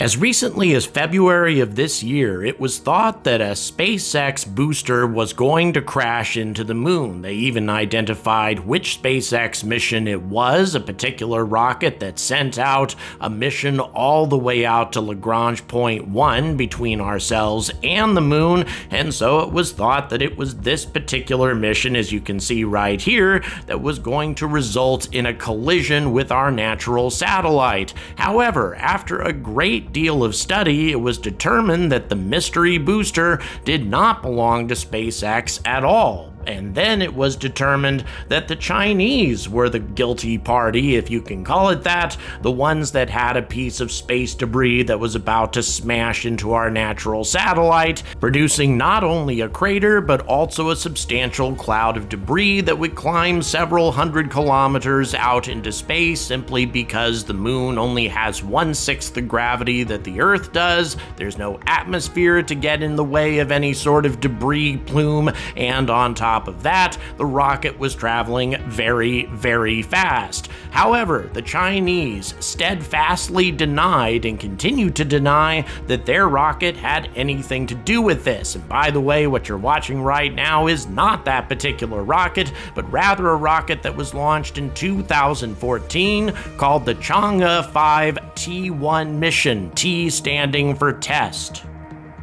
As recently as February of this year, it was thought that a SpaceX booster was going to crash into the moon. They even identified which SpaceX mission it was, a particular rocket that sent out a mission all the way out to Lagrange point 1 between ourselves and the moon, and so it was thought that it was this particular mission, as you can see right here, that was going to result in a collision with our natural satellite. However, after a great deal of study, it was determined that the mystery booster did not belong to SpaceX at all. And then it was determined that the Chinese were the guilty party, if you can call it that, the ones that had a piece of space debris that was about to smash into our natural satellite, producing not only a crater, but also a substantial cloud of debris that would climb several hundred kilometers out into space simply because the moon only has one sixth the gravity that the Earth does. There's no atmosphere to get in the way of any sort of debris plume, and on top top of that, the rocket was traveling very, very fast. However, the Chinese steadfastly denied and continue to deny that their rocket had anything to do with this. And by the way, what you're watching right now is not that particular rocket, but rather a rocket that was launched in 2014 called the Chang'e 5 T1 mission, T standing for test.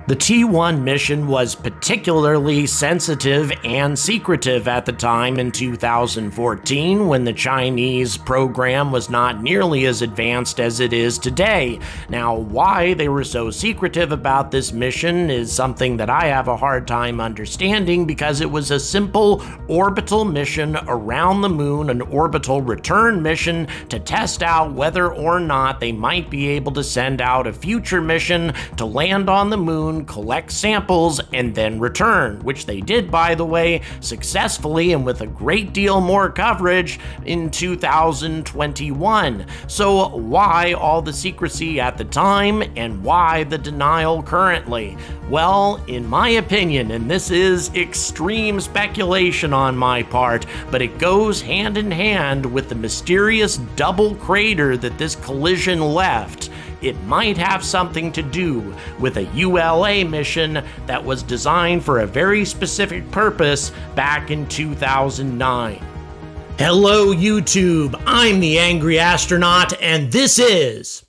The T1 mission was particularly sensitive and secretive at the time in 2014 when the Chinese program was not nearly as advanced as it is today. Now, why they were so secretive about this mission is something that I have a hard time understanding because it was a simple orbital mission around the moon, an orbital return mission to test out whether or not they might be able to send out a future mission to land on the moon collect samples, and then return, which they did, by the way, successfully and with a great deal more coverage in 2021. So, why all the secrecy at the time, and why the denial currently? Well, in my opinion, and this is extreme speculation on my part, but it goes hand in hand with the mysterious double crater that this collision left it might have something to do with a ULA mission that was designed for a very specific purpose back in 2009. Hello, YouTube. I'm the Angry Astronaut, and this is.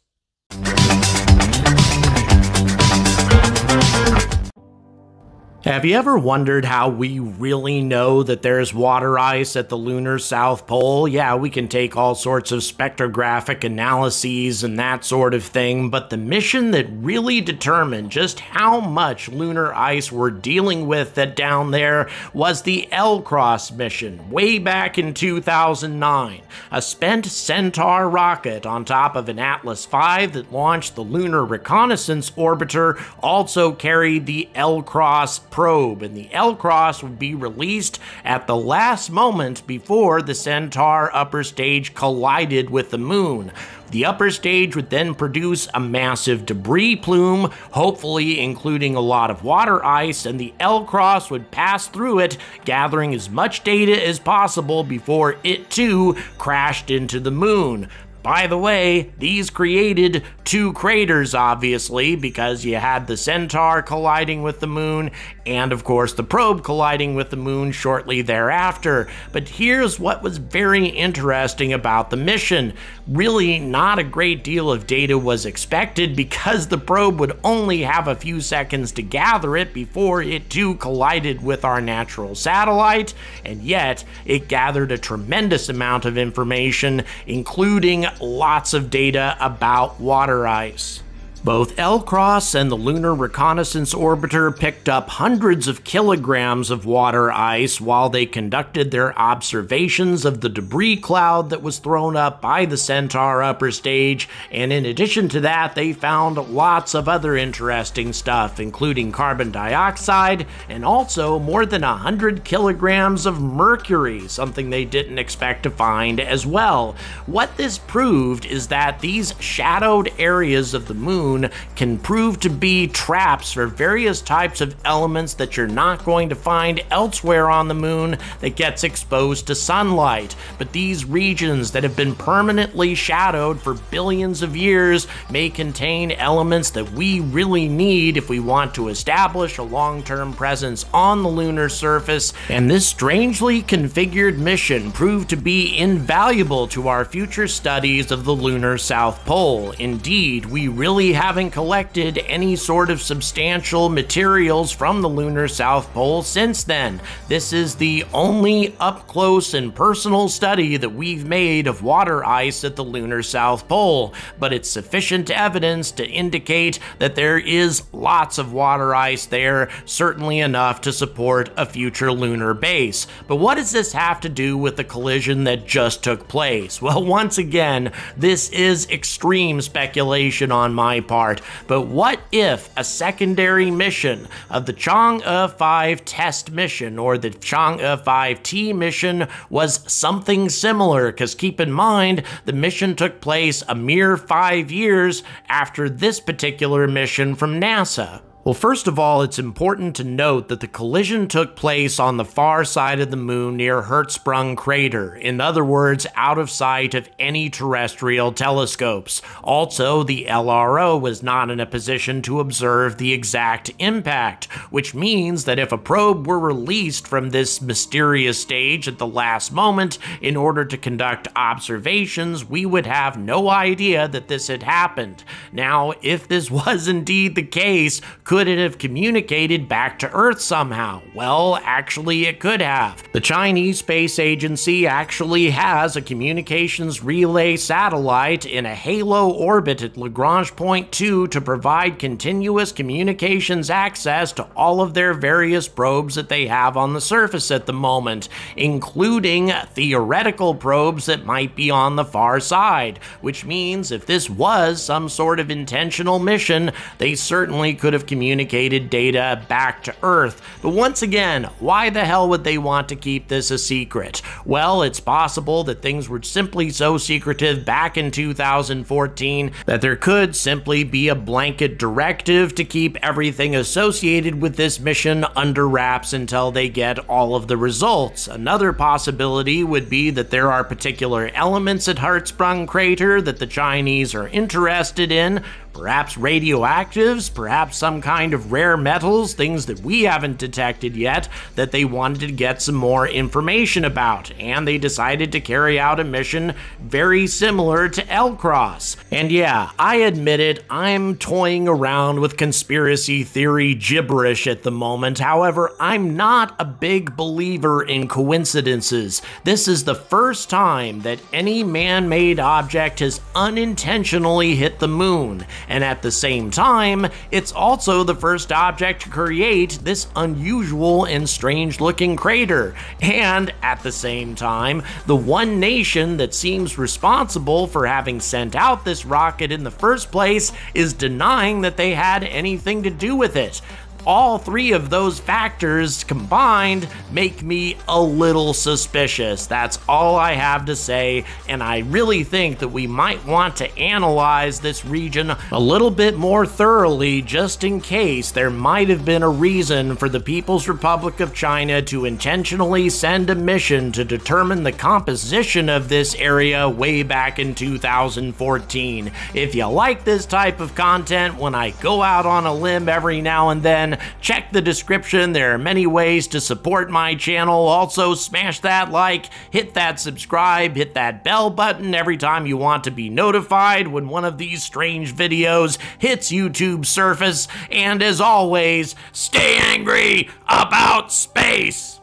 Have you ever wondered how we really know that there's water ice at the lunar South Pole? Yeah, we can take all sorts of spectrographic analyses and that sort of thing, but the mission that really determined just how much lunar ice we're dealing with that down there was the LCROSS mission, way back in 2009. A spent Centaur rocket on top of an Atlas V that launched the Lunar Reconnaissance Orbiter also carried the LCROSS probe, and the LCROSS would be released at the last moment before the Centaur upper stage collided with the moon. The upper stage would then produce a massive debris plume, hopefully including a lot of water ice, and the LCROSS would pass through it, gathering as much data as possible before it too crashed into the moon. By the way, these created two craters, obviously, because you had the Centaur colliding with the moon, and of course the probe colliding with the moon shortly thereafter. But here's what was very interesting about the mission. Really, not a great deal of data was expected because the probe would only have a few seconds to gather it before it too collided with our natural satellite, and yet it gathered a tremendous amount of information, including lots of data about water ice. Both LCROSS and the Lunar Reconnaissance Orbiter picked up hundreds of kilograms of water ice while they conducted their observations of the debris cloud that was thrown up by the Centaur upper stage, and in addition to that, they found lots of other interesting stuff, including carbon dioxide and also more than 100 kilograms of mercury, something they didn't expect to find as well. What this proved is that these shadowed areas of the moon moon can prove to be traps for various types of elements that you're not going to find elsewhere on the moon that gets exposed to sunlight. But these regions that have been permanently shadowed for billions of years may contain elements that we really need if we want to establish a long term presence on the lunar surface. And this strangely configured mission proved to be invaluable to our future studies of the lunar South Pole. Indeed, we really haven't collected any sort of substantial materials from the lunar South Pole since then. This is the only up close and personal study that we've made of water ice at the lunar South Pole, but it's sufficient evidence to indicate that there is lots of water ice there, certainly enough to support a future lunar base. But what does this have to do with the collision that just took place? Well, once again, this is extreme speculation on my part, but what if a secondary mission of the Chang'e 5 test mission or the Chang'e 5T mission was something similar? Because keep in mind, the mission took place a mere five years after this particular mission from NASA. Well, first of all, it's important to note that the collision took place on the far side of the moon near Hertzsprung crater, in other words, out of sight of any terrestrial telescopes. Also, the LRO was not in a position to observe the exact impact, which means that if a probe were released from this mysterious stage at the last moment in order to conduct observations, we would have no idea that this had happened. Now, if this was indeed the case, could could it have communicated back to Earth somehow? Well, actually, it could have. The Chinese Space Agency actually has a communications relay satellite in a halo orbit at Lagrange Point 2 to provide continuous communications access to all of their various probes that they have on the surface at the moment, including theoretical probes that might be on the far side, which means if this was some sort of intentional mission, they certainly could have communicated communicated data back to Earth. But once again, why the hell would they want to keep this a secret? Well, it's possible that things were simply so secretive back in 2014 that there could simply be a blanket directive to keep everything associated with this mission under wraps until they get all of the results. Another possibility would be that there are particular elements at Hertzsprung Crater that the Chinese are interested in, Perhaps radioactives, perhaps some kind of rare metals, things that we haven't detected yet, that they wanted to get some more information about, and they decided to carry out a mission very similar to LCROSS. And yeah, I admit it, I'm toying around with conspiracy theory gibberish at the moment, however, I'm not a big believer in coincidences. This is the first time that any man-made object has unintentionally hit the moon, and at the same time, it's also the first object to create this unusual and strange looking crater. And at the same time, the one nation that seems responsible for having sent out this rocket in the first place is denying that they had anything to do with it all three of those factors combined make me a little suspicious. That's all I have to say, and I really think that we might want to analyze this region a little bit more thoroughly just in case there might have been a reason for the People's Republic of China to intentionally send a mission to determine the composition of this area way back in 2014. If you like this type of content, when I go out on a limb every now and then, check the description. There are many ways to support my channel. Also, smash that like, hit that subscribe, hit that bell button every time you want to be notified when one of these strange videos hits YouTube's surface. And as always, stay angry about space!